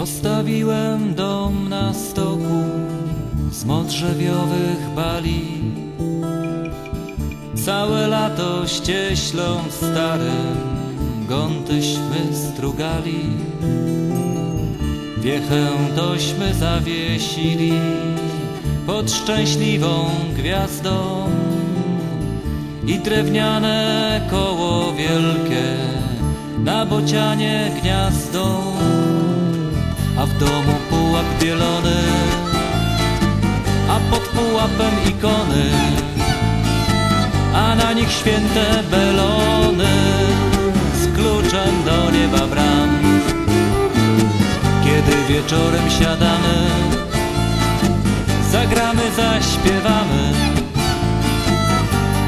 Postawiłem dom na stoku z modrzewiowych bali. Całe lato ścieślą starym gątyśmy strugali. Wiechę tośmy zawiesili pod szczęśliwą gwiazdą i drewniane koło wielkie na bocianie gniazdo, a w domu pułap bielony, a pod pułapem ikony, a na nich święte belony z kluczem do nieba bram. Kiedy wieczorem siadamy, zagramy, zaśpiewamy,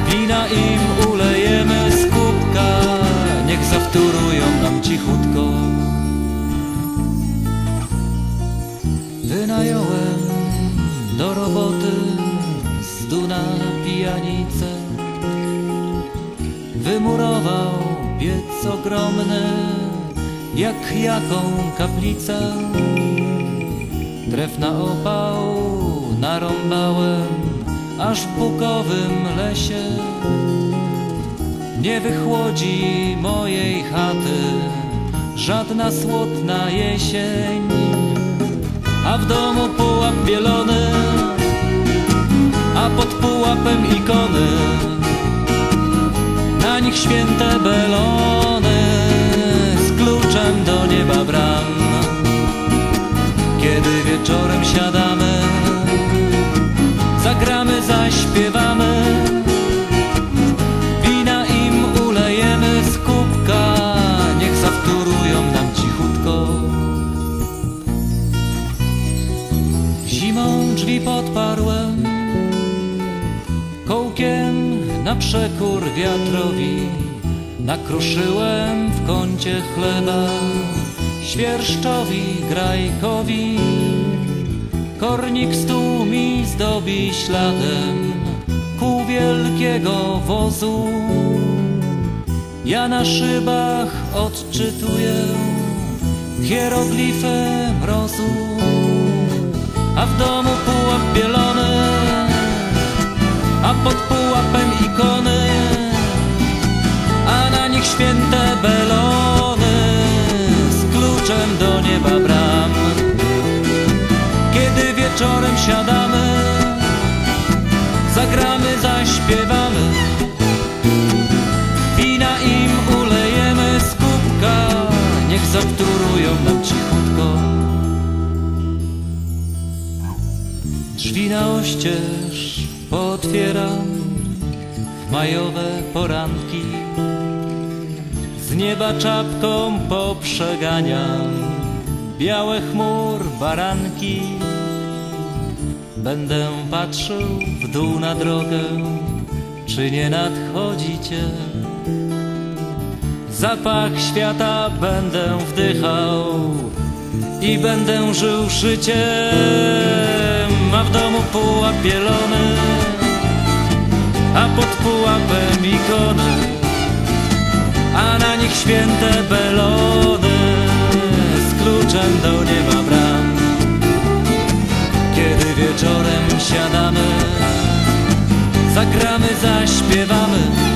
wina im ulejemy z kubka, niech zawtórują nam cichutko. Wynająłem do roboty z Duna pijanicę. Wymurował piec ogromny, jak jaką kaplicę. Drew na opał narąbałem, aż w bukowym lesie nie wychłodzi mojej chaty żadna słodna jesień, a w domu pułap bielony, a pod pułapem ikony, na nich święte belony na przekór wiatrowi, nakruszyłem w kącie chleba świerszczowi grajkowi. Kornik stół mi zdobi śladem ku wielkiego wozu. Ja na szybach odczytuję hieroglify mrozu, a w domu pułap bielony, a pod święte belony z kluczem do nieba bram. Kiedy wieczorem siadamy, zagramy, zaśpiewamy, wina im ulejemy z kubka, niech zawtórują nam cichutko. Drzwi na oścież potwieram w majowe poranki. Nieba czapką poprzeganiam białe chmur baranki. Będę patrzył w dół na drogę, czy nie nadchodzicie. Zapach świata będę wdychał i będę żył życiem, a w domu pułap bielony, a pod pułapem ikony, a na nich święte belony z kluczem do nieba bram. Kiedy wieczorem siadamy, zagramy, zaśpiewamy,